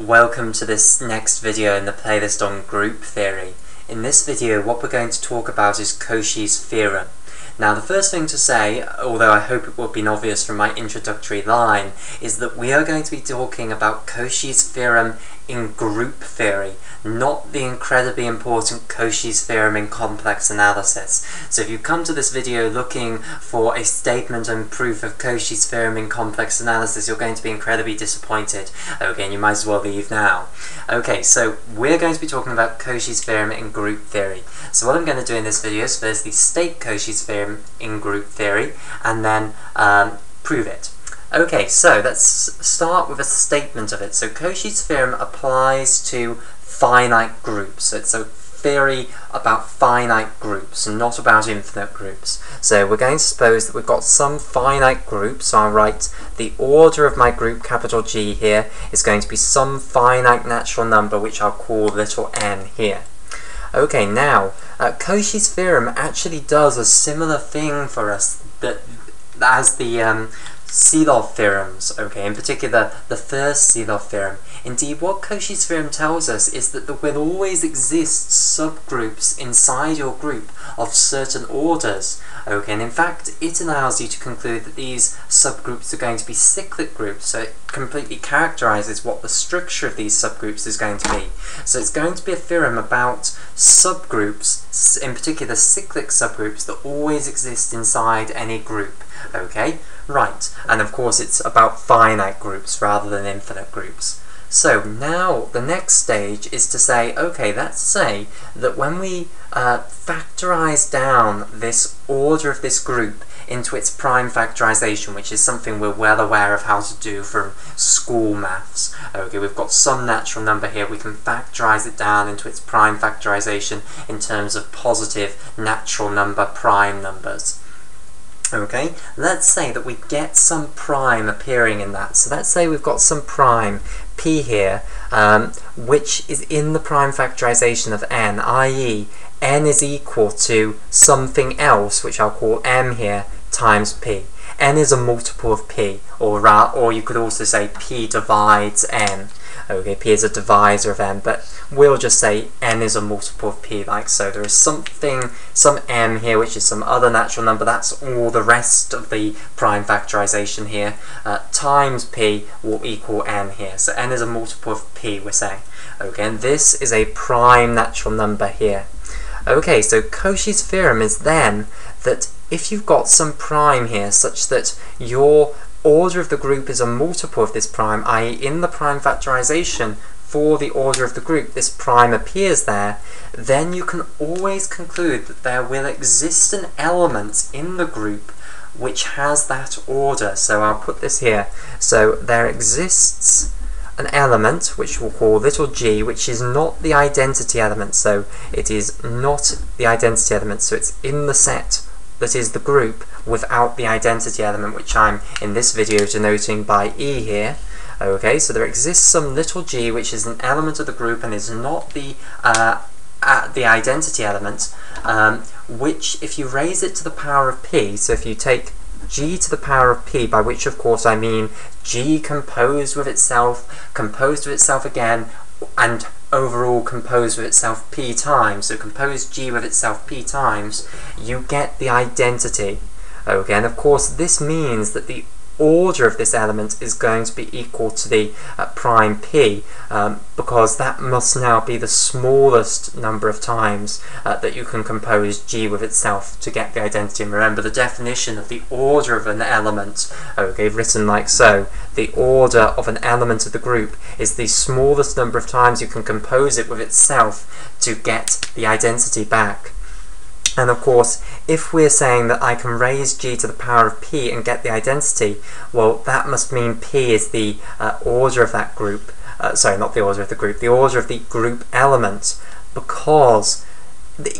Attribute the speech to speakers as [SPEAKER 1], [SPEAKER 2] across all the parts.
[SPEAKER 1] Welcome to this next video in the playlist on group theory. In this video what we're going to talk about is Cauchy's theorem. Now the first thing to say, although I hope it will be obvious from my introductory line, is that we are going to be talking about Cauchy's theorem in group theory, not the incredibly important Cauchy's theorem in complex analysis. So if you come to this video looking for a statement and proof of Cauchy's theorem in complex analysis, you're going to be incredibly disappointed. Okay, and you might as well leave now. Okay, so we're going to be talking about Cauchy's theorem in group theory. So what I'm going to do in this video is firstly state Cauchy's theorem in group theory, and then um, prove it. Okay, so let's start with a statement of it. So Cauchy's theorem applies to finite groups. It's a theory about finite groups not about infinite groups. So we're going to suppose that we've got some finite group, so I'll write the order of my group, capital G here, is going to be some finite natural number which I'll call little n here. Okay, now, uh, Cauchy's theorem actually does a similar thing for us that as the um, Sylow theorems, okay, in particular the first Sylow theorem. Indeed, what Cauchy's theorem tells us is that there will always exist subgroups inside your group of certain orders, okay, and in fact it allows you to conclude that these subgroups are going to be cyclic groups, so it completely characterizes what the structure of these subgroups is going to be. So it's going to be a theorem about subgroups, in particular cyclic subgroups that always exist inside any group, okay? Right, and of course it's about finite groups rather than infinite groups. So now the next stage is to say, okay, let's say that when we uh, factorize down this order of this group into its prime factorization, which is something we're well aware of how to do from school maths. Okay, we've got some natural number here, we can factorize it down into its prime factorization in terms of positive natural number prime numbers. Okay, let's say that we get some prime appearing in that. So let's say we've got some prime p here, um, which is in the prime factorization of n, i.e. n is equal to something else, which I'll call m here, times p. n is a multiple of p, or, or you could also say p divides n. Okay, p is a divisor of n, but we'll just say n is a multiple of p like so. There is something, some m here, which is some other natural number. That's all the rest of the prime factorization here. Uh, times p will equal n here. So n is a multiple of p, we're saying. Okay, and this is a prime natural number here. Okay, so Cauchy's theorem is then that if you've got some prime here such that your order of the group is a multiple of this prime, i.e. in the prime factorization for the order of the group this prime appears there, then you can always conclude that there will exist an element in the group which has that order. So I'll put this here. So there exists an element which we'll call little g which is not the identity element so it is not the identity element so it's in the set that is the group without the identity element, which I'm in this video denoting by E here. Okay, so there exists some little g which is an element of the group and is not the uh, the identity element, um, which if you raise it to the power of p, so if you take g to the power of p, by which of course I mean g composed with itself, composed with itself again, and overall composed with itself p times, so compose g with itself p times, you get the identity. Okay, and of course this means that the order of this element is going to be equal to the uh, prime p um, because that must now be the smallest number of times uh, that you can compose g with itself to get the identity. And remember the definition of the order of an element okay written like so the order of an element of the group is the smallest number of times you can compose it with itself to get the identity back and of course, if we're saying that I can raise g to the power of p and get the identity, well, that must mean p is the uh, order of that group. Uh, sorry, not the order of the group, the order of the group element, because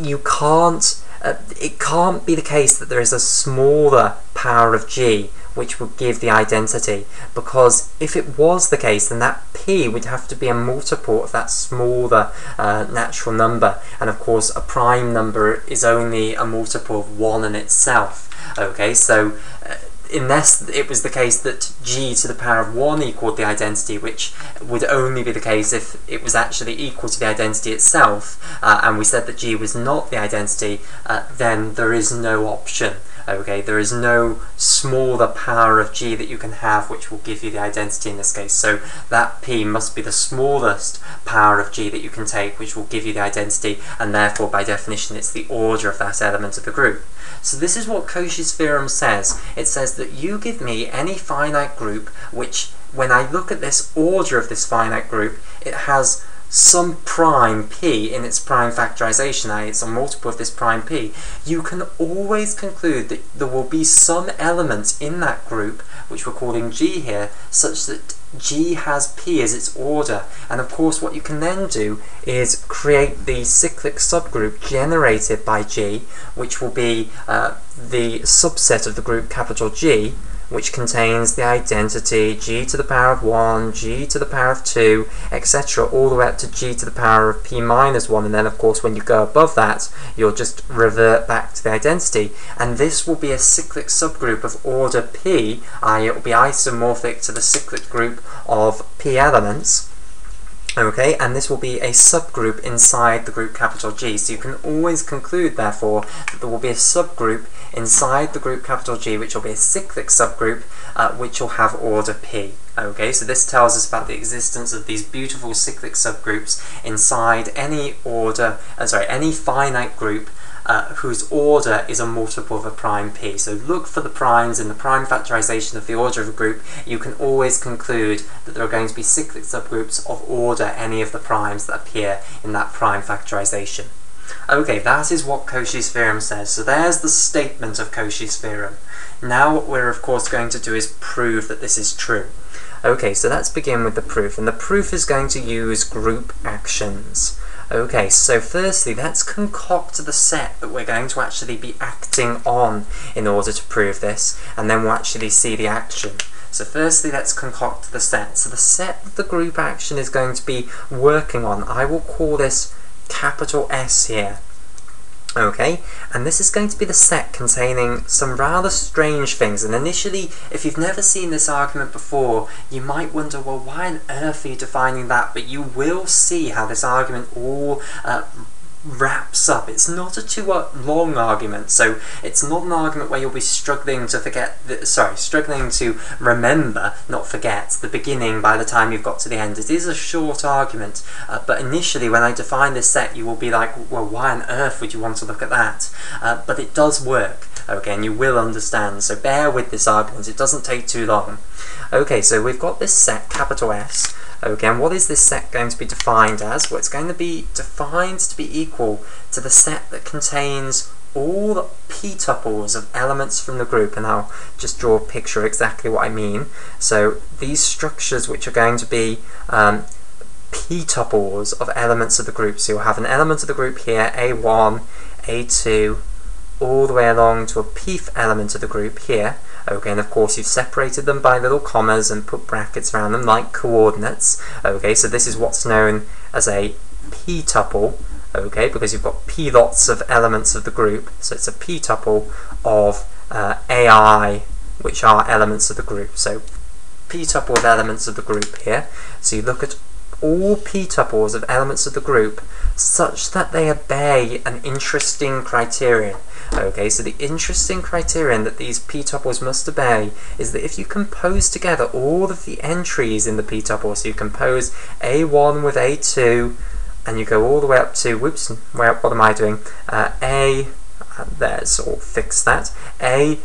[SPEAKER 1] you can't, uh, it can't be the case that there is a smaller power of g which would give the identity because if it was the case then that p would have to be a multiple of that smaller uh, natural number. And of course a prime number is only a multiple of 1 in itself. Okay so uh, unless it was the case that g to the power of 1 equaled the identity, which would only be the case if it was actually equal to the identity itself, uh, and we said that g was not the identity, uh, then there is no option. Okay, there is no smaller power of g that you can have which will give you the identity in this case. So that p must be the smallest power of g that you can take which will give you the identity, and therefore by definition it's the order of that element of the group. So this is what Cauchy's theorem says. It says that you give me any finite group which, when I look at this order of this finite group, it has some prime p in its prime factorization, i.e. it's a multiple of this prime p, you can always conclude that there will be some element in that group, which we're calling g here, such that g has p as its order. And of course what you can then do is create the cyclic subgroup generated by g, which will be uh, the subset of the group capital G, which contains the identity g to the power of 1, g to the power of 2, etc. all the way up to g to the power of p minus 1 and then of course when you go above that you'll just revert back to the identity and this will be a cyclic subgroup of order p, i.e. it will be isomorphic to the cyclic group of p elements Okay, and this will be a subgroup inside the group capital G. So you can always conclude, therefore, that there will be a subgroup inside the group capital G, which will be a cyclic subgroup, uh, which will have order P. Okay, so this tells us about the existence of these beautiful cyclic subgroups inside any order, uh, sorry, any finite group uh, whose order is a multiple of a prime p. So look for the primes in the prime factorization of the order of a group. You can always conclude that there are going to be cyclic subgroups of order any of the primes that appear in that prime factorization. Okay, that is what Cauchy's theorem says. So there's the statement of Cauchy's theorem. Now what we're of course going to do is prove that this is true. Okay, so let's begin with the proof. And the proof is going to use group actions. Okay, so firstly, let's concoct the set that we're going to actually be acting on in order to prove this, and then we'll actually see the action. So firstly, let's concoct the set. So the set that the group action is going to be working on, I will call this capital S here. Okay, and this is going to be the set containing some rather strange things, and initially, if you've never seen this argument before, you might wonder, well, why on earth are you defining that? But you will see how this argument all uh, wraps up. It's not a too long argument, so it's not an argument where you'll be struggling to forget, the, sorry, struggling to remember, not forget, the beginning by the time you've got to the end. It is a short argument, uh, but initially when I define this set, you will be like, well, why on earth would you want to look at that? Uh, but it does work, okay, and you will understand, so bear with this argument, it doesn't take too long. Okay, so we've got this set, capital S, Okay, and what is this set going to be defined as? Well, it's going to be defined to be equal to the set that contains all the p-tuples of elements from the group, and I'll just draw a picture of exactly what I mean. So these structures which are going to be um, p-tuples of elements of the group. So you'll have an element of the group here, A1, A2, all the way along to a pth element of the group here. Okay, and of course you've separated them by little commas and put brackets around them like coordinates. Okay, so this is what's known as a p-tuple. Okay, because you've got p lots of elements of the group, so it's a p-tuple of uh, AI, which are elements of the group. So p-tuple of elements of the group here. So you look at all p-tuples of elements of the group such that they obey an interesting criterion. Okay, so the interesting criterion that these p-tuples must obey is that if you compose together all of the entries in the p-tuple, so you compose A1 with A2, and you go all the way up to, whoops, where, what am I doing? Uh, A, uh, there's, all fix that, A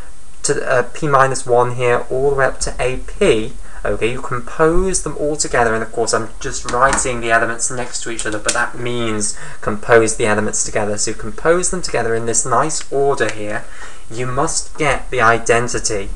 [SPEAKER 1] to uh, P minus 1 here, all the way up to AP, Okay, you compose them all together, and of course I'm just writing the elements next to each other, but that means compose the elements together. So you compose them together in this nice order here. You must get the identity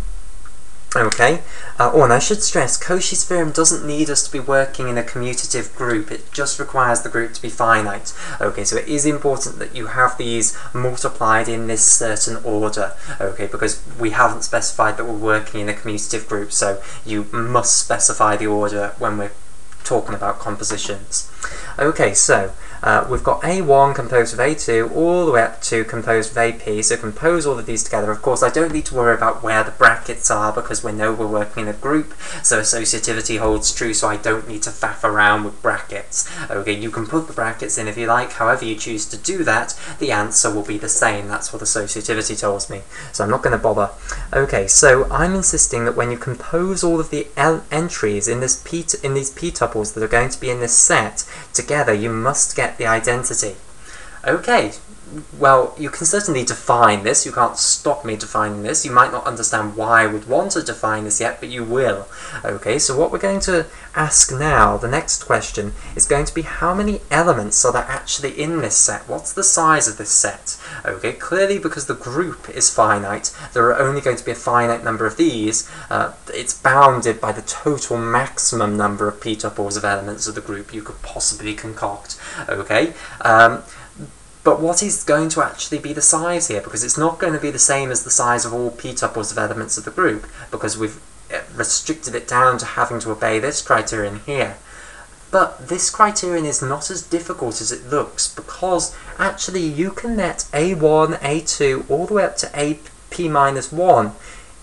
[SPEAKER 1] Okay, uh, oh, and I should stress, Cauchy's theorem doesn't need us to be working in a commutative group, it just requires the group to be finite. Okay, so it is important that you have these multiplied in this certain order, okay, because we haven't specified that we're working in a commutative group, so you must specify the order when we're talking about compositions. Okay, so uh, we've got A1 composed of A2 all the way up to composed of AP, so compose all of these together. Of course, I don't need to worry about where the brackets are because we know we're working in a group, so associativity holds true, so I don't need to faff around with brackets. Okay, you can put the brackets in if you like, however you choose to do that, the answer will be the same. That's what associativity tells me, so I'm not going to bother. Okay, so I'm insisting that when you compose all of the entries in, this p in these p-tuples that are going to be in this set together, you must get get the identity. Okay, well, you can certainly define this. You can't stop me defining this. You might not understand why I would want to define this yet, but you will. Okay, so what we're going to ask now, the next question, is going to be how many elements are there actually in this set? What's the size of this set? Okay, clearly because the group is finite, there are only going to be a finite number of these. Uh, it's bounded by the total maximum number of p-tuples of elements of the group you could possibly concoct. Okay, um, but what is going to actually be the size here? Because it's not going to be the same as the size of all p-tuples of elements of the group, because we've eh, restricted it down to having to obey this criterion here. But this criterion is not as difficult as it looks, because actually you can let a1, a2, all the way up to ap minus 1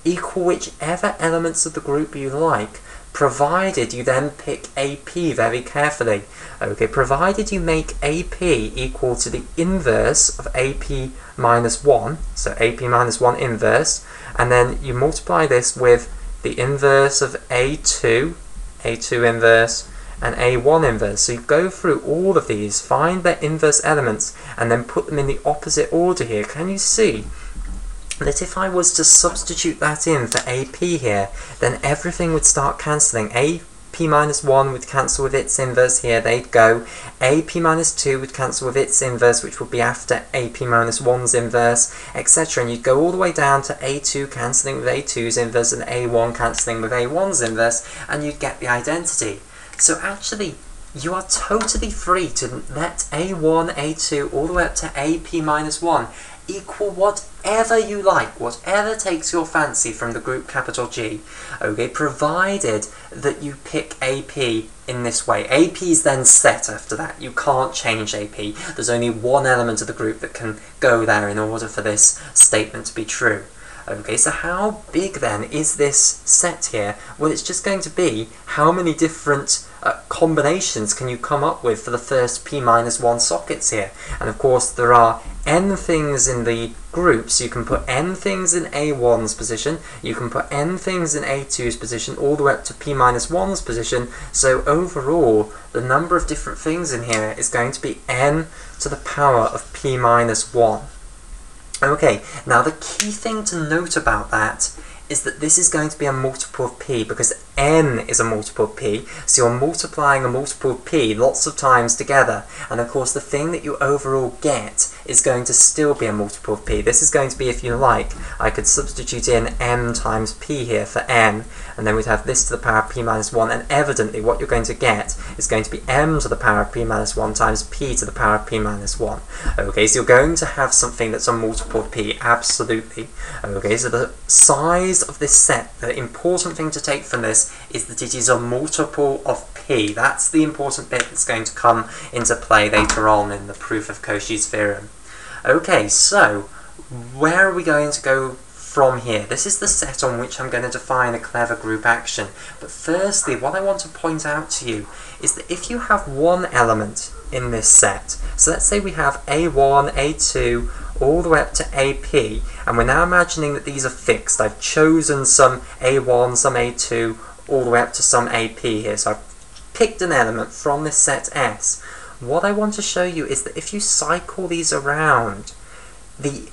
[SPEAKER 1] equal whichever elements of the group you like provided you then pick AP very carefully. Okay, provided you make AP equal to the inverse of AP minus 1, so AP minus 1 inverse, and then you multiply this with the inverse of A2, A2 inverse, and A1 inverse. So you go through all of these, find their inverse elements, and then put them in the opposite order here. Can you see? That if I was to substitute that in for AP here, then everything would start cancelling. AP minus 1 would cancel with its inverse here, they'd go. AP minus 2 would cancel with its inverse, which would be after AP minus 1's inverse, etc. And you'd go all the way down to A2 cancelling with A2's inverse and A1 cancelling with A1's inverse, and you'd get the identity. So actually, you are totally free to let A1, A2, all the way up to AP minus 1 equal whatever you like, whatever takes your fancy from the group capital G, okay, provided that you pick AP in this way. AP is then set after that. You can't change AP. There's only one element of the group that can go there in order for this statement to be true. Okay, so how big then is this set here? Well, it's just going to be how many different uh, combinations can you come up with for the first p minus 1 sockets here. And of course there are n things in the group, so you can put n things in A1's position, you can put n things in A2's position, all the way up to p minus 1's position, so overall the number of different things in here is going to be n to the power of p minus 1. Okay, now the key thing to note about that is that this is going to be a multiple of p because n is a multiple of p, so you're multiplying a multiple of p lots of times together, and of course the thing that you overall get is going to still be a multiple of p. This is going to be, if you like, I could substitute in m times p here for n, and then we'd have this to the power of p minus 1, and evidently what you're going to get is going to be m to the power of p minus 1 times p to the power of p minus 1. Okay, so you're going to have something that's a multiple of p, absolutely. Okay, so the size of this set, the important thing to take from this is that it is a multiple of p. That's the important bit that's going to come into play later on in the proof of Cauchy's theorem. Okay, so where are we going to go from here? This is the set on which I'm going to define a clever group action. But firstly, what I want to point out to you is that if you have one element in this set, so let's say we have A1, A2, all the way up to AP, and we're now imagining that these are fixed. I've chosen some A1, some A2, all the way up to some AP here. So I've picked an element from this set S. What I want to show you is that if you cycle these around, the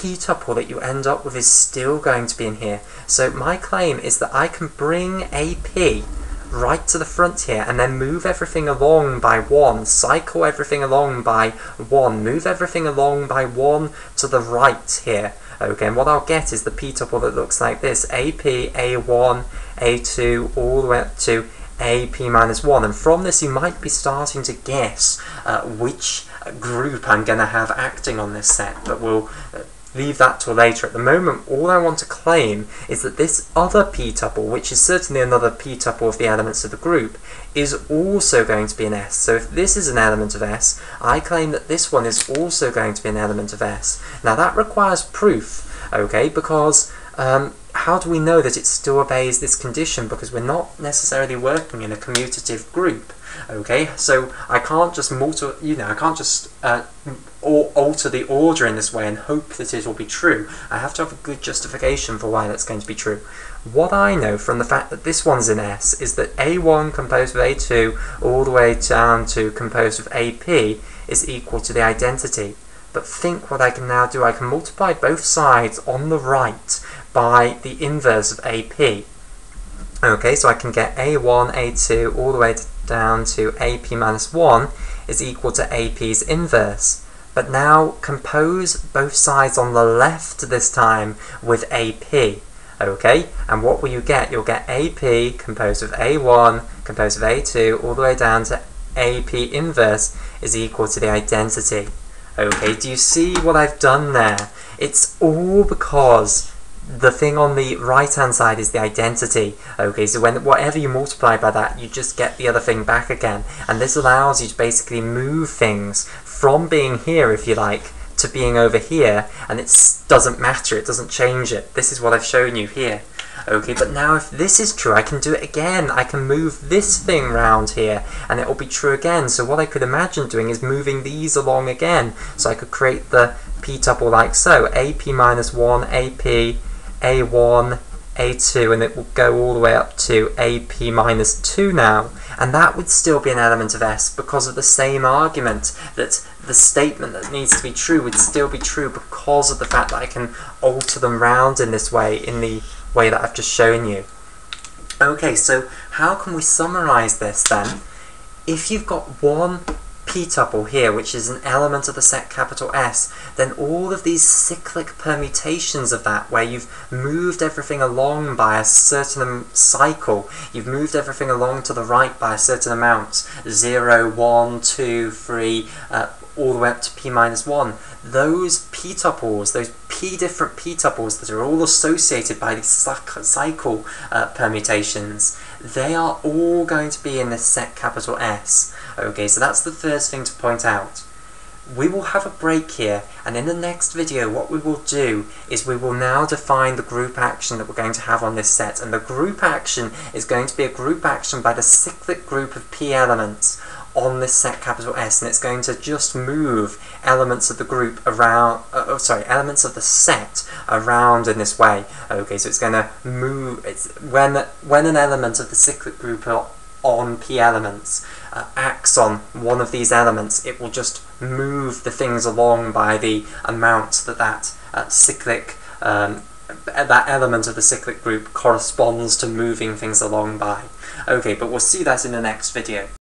[SPEAKER 1] p-tuple that you end up with is still going to be in here. So my claim is that I can bring AP right to the front here and then move everything along by one, cycle everything along by one, move everything along by one to the right here. Okay, and what I'll get is the p-tuple that looks like this, AP, A1, A2, all the way up to AP minus 1. And from this you might be starting to guess uh, which group I'm going to have acting on this set, but we'll uh, leave that till later. At the moment, all I want to claim is that this other p-tuple, which is certainly another p-tuple of the elements of the group, is also going to be an S. So if this is an element of S, I claim that this one is also going to be an element of S. Now that requires proof, okay, because um, how do we know that it still obeys this condition? Because we're not necessarily working in a commutative group. Okay, so I can't just multi, you know, I can't just uh, alter the order in this way and hope that it will be true. I have to have a good justification for why that's going to be true. What I know from the fact that this one's in S is that A1 composed of A2 all the way down to composed of AP is equal to the identity. But think what I can now do. I can multiply both sides on the right by the inverse of AP. Okay, so I can get A1, A2 all the way down to AP minus 1 is equal to AP's inverse. But now compose both sides on the left this time with AP. Okay, and what will you get? You'll get AP composed of A1, composed of A2, all the way down to AP inverse is equal to the identity. Okay, do you see what I've done there? It's all because the thing on the right hand side is the identity. Okay, so when whatever you multiply by that, you just get the other thing back again. And this allows you to basically move things from being here, if you like, to being over here, and it doesn't matter, it doesn't change it. This is what I've shown you here. Okay, but now if this is true, I can do it again. I can move this thing round here, and it will be true again. So what I could imagine doing is moving these along again. So I could create the p-tuple like so. AP minus 1, AP, A1, A2, and it will go all the way up to AP minus 2 now. And that would still be an element of S because of the same argument that the statement that needs to be true would still be true because of the fact that I can alter them round in this way, in the way that I've just shown you. Okay, so how can we summarize this then? If you've got one p-tuple here, which is an element of the set capital S, then all of these cyclic permutations of that, where you've moved everything along by a certain cycle, you've moved everything along to the right by a certain amount, 0, 1, 2, 3, uh, all the way up to p minus 1, those p-tuples, those p different p-tuples that are all associated by these cycle uh, permutations, they are all going to be in this set capital S. Okay, so that's the first thing to point out. We will have a break here, and in the next video what we will do is we will now define the group action that we're going to have on this set, and the group action is going to be a group action by the cyclic group of p elements on this set capital S and it's going to just move elements of the group around, uh, oh, sorry, elements of the set around in this way. Okay, so it's going to move, it's when, when an element of the cyclic group on P elements uh, acts on one of these elements, it will just move the things along by the amount that that uh, cyclic um, that element of the cyclic group corresponds to moving things along by. Okay, but we'll see that in the next video.